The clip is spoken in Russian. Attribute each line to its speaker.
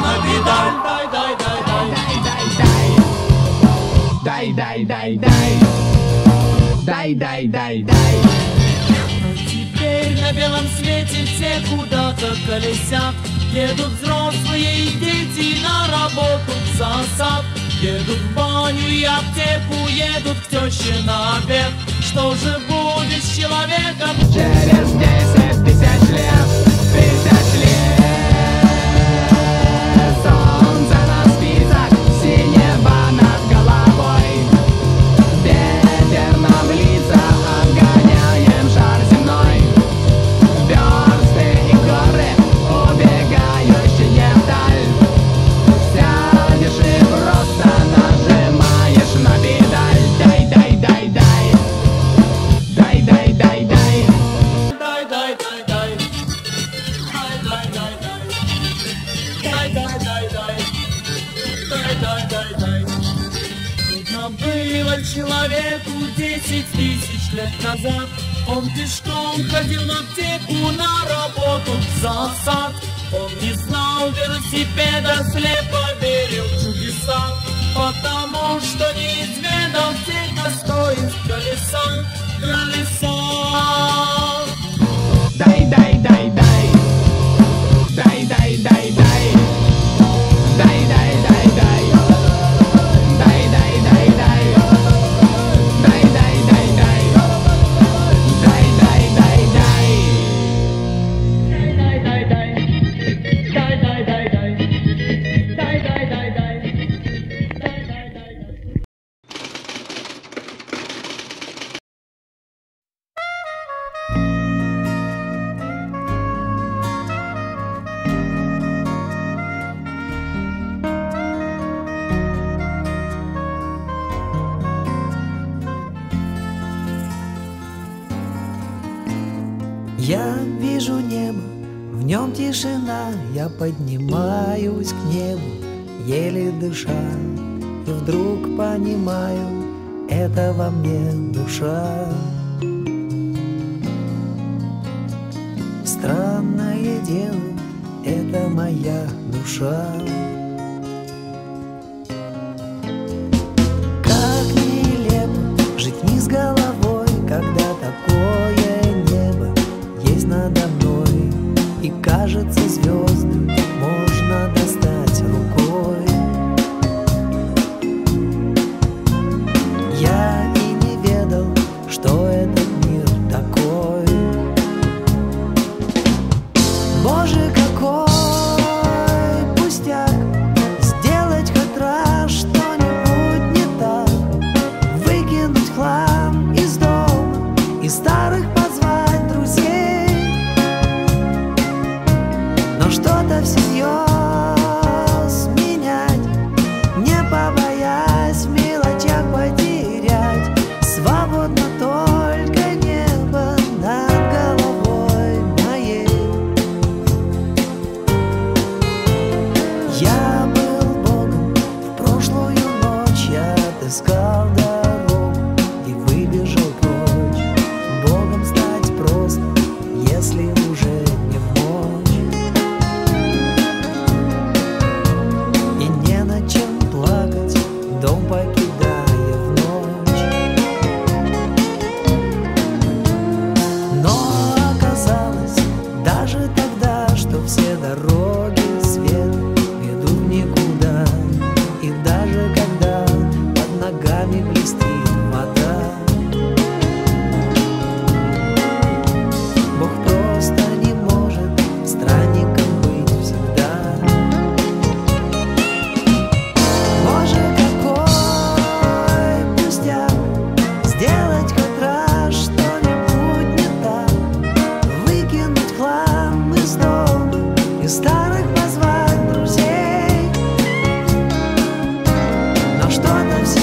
Speaker 1: на педаль. Дай, дай, дай, дай.
Speaker 2: Дай, дай, дай, дай. Дай, дай, дай, дай.
Speaker 3: Теперь на белом свете все куда-то колесят Едут взрослые и дети на работу за сад Едут в баню и аптеку, едут к теще на обед Что же будет с человеком?
Speaker 2: Через десять тысяч Дай, дай, дай, дай
Speaker 3: Трудно было человеку десять тысяч лет назад. Он пешком ходил в аптеку на работу за сад. Он не знал велосипеда, слепо верил в чудеса. Потому что не изведал всех достоинств колеса Колеса
Speaker 4: Я вижу небо, в нем тишина, я поднимаюсь к небу, еле дыша, и вдруг понимаю, это во мне душа. Странное дело, это моя душа. one lives